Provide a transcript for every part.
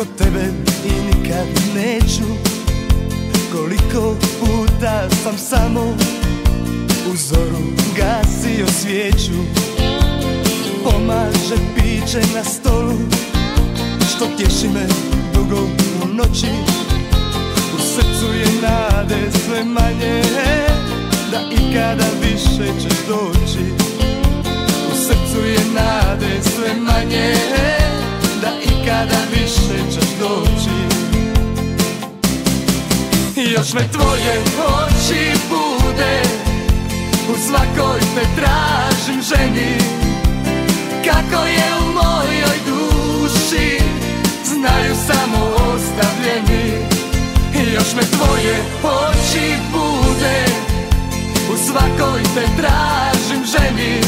Kod tebe i nikad neću. Koliko puta sam samo U zoru gasio svijeću. Pomaže piće na stolu Što tješi me dugo u noći. U srcu je nade sve manje Da ikada više ćeš doći. U srcu je nade sve manje još me tvoje oči bude. U svakoj te tražim ženi. Kako je u mojoj duši Znaju samo ostavljeni. Još me tvoje oči bude. U svakoj te tražim ženi.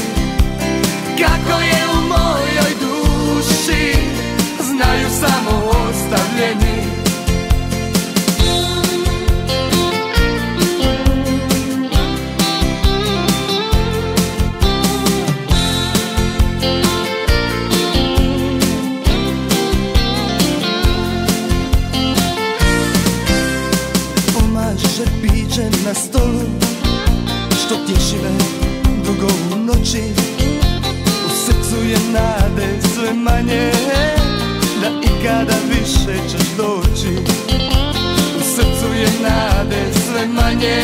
Kako je u mojoj duši Znaju samo ostavljeni na stolu Što tješi me dugo u noći. U srcu je nade sve manje Da ikada više ćeš doći. U srcu je nade sve manje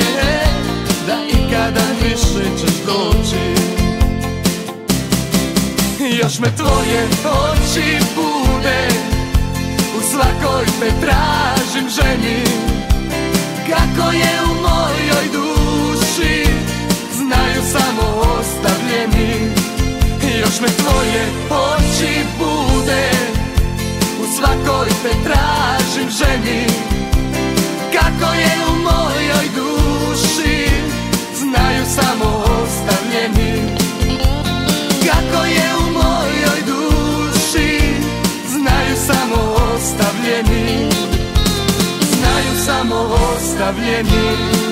Da ikada više ćeš doći. Još me tvoje oči bude U svakoj te tražim ženi ostavljeni Još me tvoje oči bude. U svakoj te tražim ženi Kako je u mojoj duši Znaju samo ostavljeni Kako je u mojoj duši Znaju samo ostavljeni samo ostavljeni